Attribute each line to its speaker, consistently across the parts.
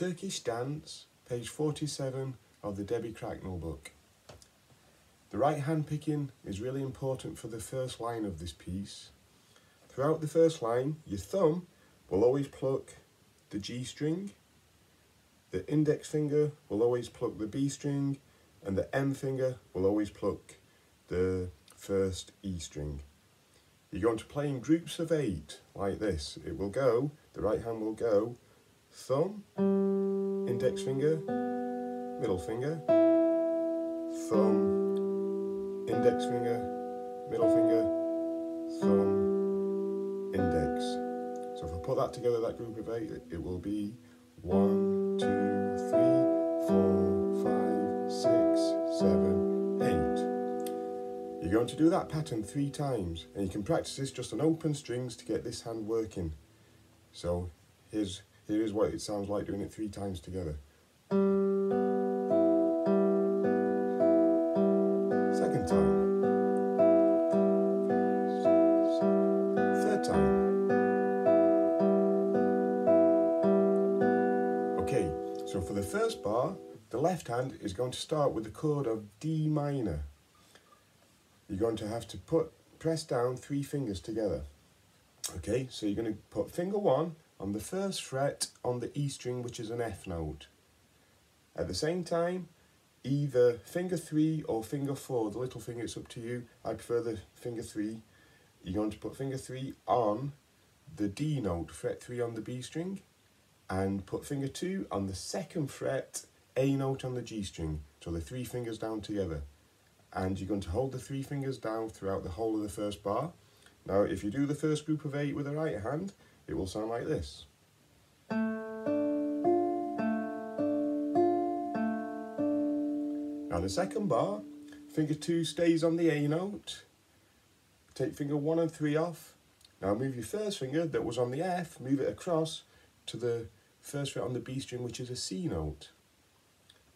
Speaker 1: Turkish Dance, page 47 of the Debbie Cracknell book. The right hand picking is really important for the first line of this piece. Throughout the first line, your thumb will always pluck the G string, the index finger will always pluck the B string, and the M finger will always pluck the first E string. You're going to play in groups of eight, like this. It will go, the right hand will go, thumb, index finger, middle finger, thumb, index finger, middle finger, thumb, index. So if I put that together, that group of eight, it will be one, two, three, four, five, six, seven, eight. You're going to do that pattern three times, and you can practice this just on open strings to get this hand working. So here's here is what it sounds like doing it three times together. Second time. Third time. Okay, so for the first bar, the left hand is going to start with the chord of D minor. You're going to have to put press down three fingers together. Okay, so you're going to put finger one on the first fret on the E string, which is an F note. At the same time, either finger three or finger four, the little finger, it's up to you. I prefer the finger three. You're going to put finger three on the D note, fret three on the B string, and put finger two on the second fret, A note on the G string. So the three fingers down together. And you're going to hold the three fingers down throughout the whole of the first bar. Now, if you do the first group of eight with the right hand, it will sound like this. Now the second bar, finger two stays on the A note. Take finger one and three off. Now move your first finger that was on the F, move it across to the first fret on the B string, which is a C note.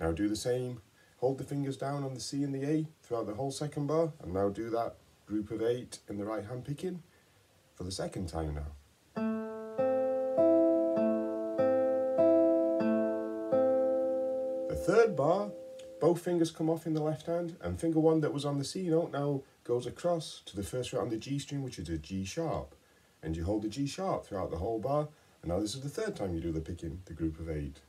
Speaker 1: Now do the same, hold the fingers down on the C and the A throughout the whole second bar, and now do that group of eight in the right hand picking for the second time now. Third bar, both fingers come off in the left hand, and finger one that was on the C note now goes across to the first fret on the G string, which is a G sharp. And you hold the G sharp throughout the whole bar, and now this is the third time you do the picking, the group of eight.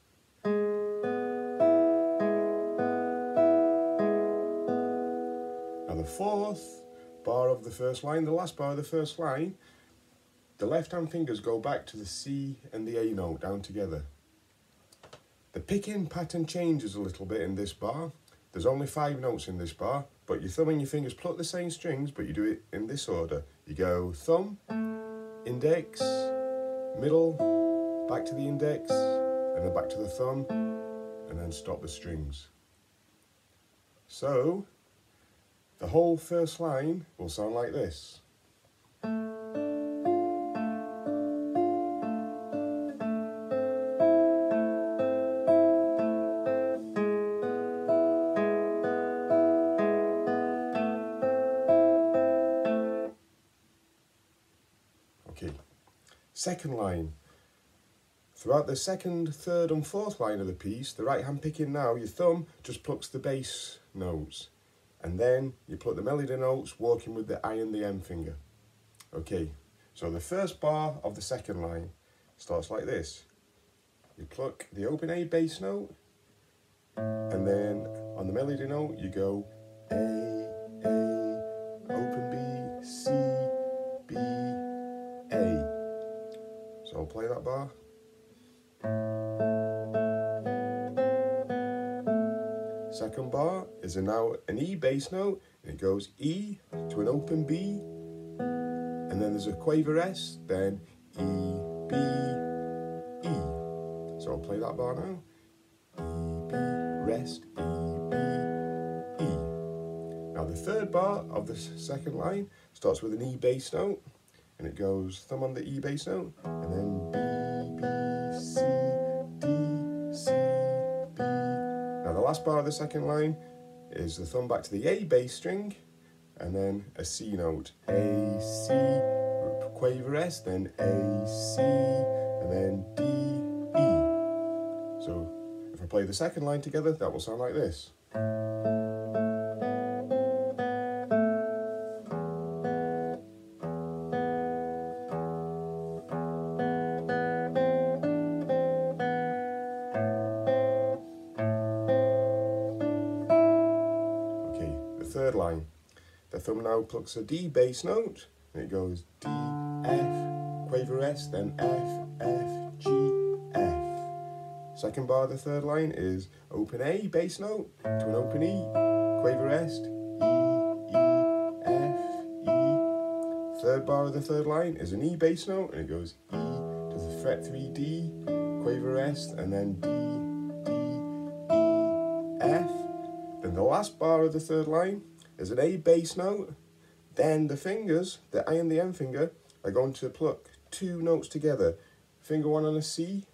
Speaker 1: Now the fourth bar of the first line, the last bar of the first line, the left hand fingers go back to the C and the A note down together. The picking pattern changes a little bit in this bar. There's only five notes in this bar, but your thumb and your fingers pluck the same strings, but you do it in this order. You go thumb, index, middle, back to the index, and then back to the thumb, and then stop the strings. So, the whole first line will sound like this. Second line. Throughout the second, third and fourth line of the piece, the right hand picking now, your thumb just plucks the bass notes. And then you pluck the melody notes, walking with the I and the M finger. Okay, so the first bar of the second line starts like this. You pluck the open A bass note, and then on the melody note you go A, Second bar is now an E bass note, and it goes E to an open B, and then there's a quaver rest, then E, B, E. So I'll play that bar now. E, B, rest, E, B, E. Now the third bar of the second line starts with an E bass note, and it goes thumb on the E bass note, and then B, bar of the second line is the thumb back to the A bass string, and then a C note. A, C, quaver rest, then A, C, and then D, E. So if I play the second line together, that will sound like this. Now plucks a D bass note, and it goes D, F, quaver rest, then F, F, G, F. Second bar of the third line is open A bass note to an open E, quaver rest, E, E, F, E. Third bar of the third line is an E bass note, and it goes E to the fret 3 D, quaver rest, and then D, D, E, F. Then the last bar of the third line is an A bass note. Then the fingers, the A and the M finger, are going to pluck two notes together. Finger one on a C,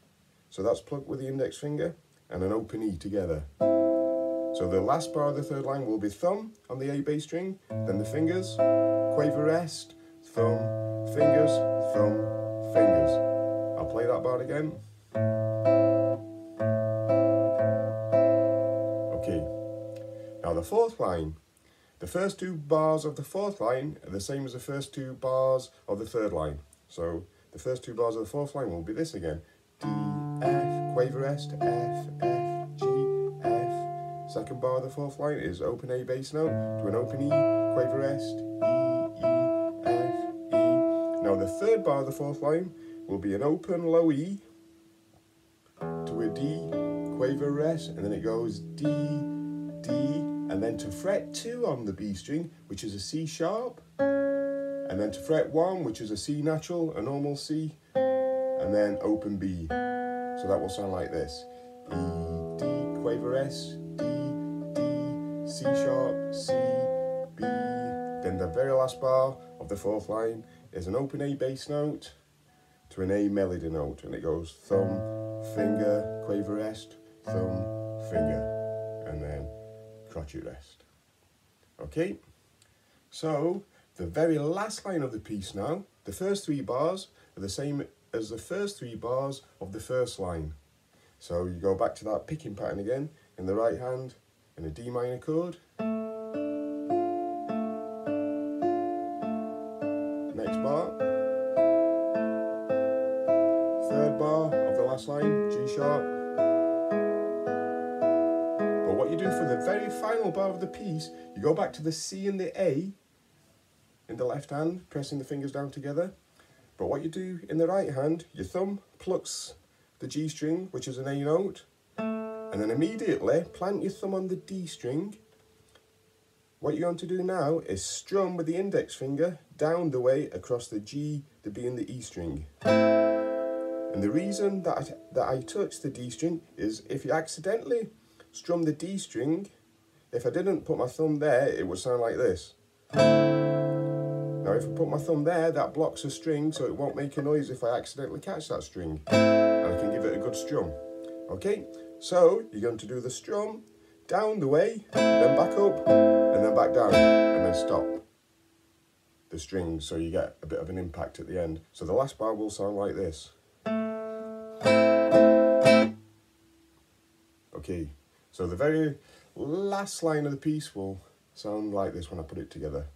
Speaker 1: so that's plucked with the index finger, and an open E together. So the last bar of the third line will be thumb on the A bass string, then the fingers, quaver rest, thumb, fingers, thumb, fingers. I'll play that bar again. Okay, now the fourth line. The first two bars of the fourth line are the same as the first two bars of the third line. So the first two bars of the fourth line will be this again. D, F, quaver rest, F, F, G, F. Second bar of the fourth line is open A bass note to an open E, quaver rest, E, E, F, E. Now the third bar of the fourth line will be an open low E to a D, quaver rest, and then it goes D, D, and then to fret 2 on the B string, which is a C sharp, and then to fret 1, which is a C natural, a normal C, and then open B. So that will sound like this. E, D, quaver rest, D, D, C sharp, C, B. Then the very last bar of the fourth line is an open A bass note to an A melody note, and it goes thumb, finger, quaver rest, thumb, finger, and then crotchet rest. Okay, so the very last line of the piece now, the first three bars are the same as the first three bars of the first line. So you go back to that picking pattern again in the right hand in a D minor chord. Next bar. Third bar of the last line, G sharp. What you do for the very final bar of the piece, you go back to the C and the A in the left hand, pressing the fingers down together. But what you do in the right hand, your thumb plucks the G string, which is an A note, and then immediately plant your thumb on the D string. What you're going to do now is strum with the index finger down the way across the G, the B and the E string. And the reason that I, that I touch the D string is if you accidentally strum the D string, if I didn't put my thumb there, it would sound like this. Now if I put my thumb there, that blocks a string so it won't make a noise if I accidentally catch that string. And I can give it a good strum. Okay, so you're going to do the strum down the way, then back up, and then back down, and then stop the strings so you get a bit of an impact at the end. So the last bar will sound like this. Okay, so the very last line of the piece will sound like this when I put it together.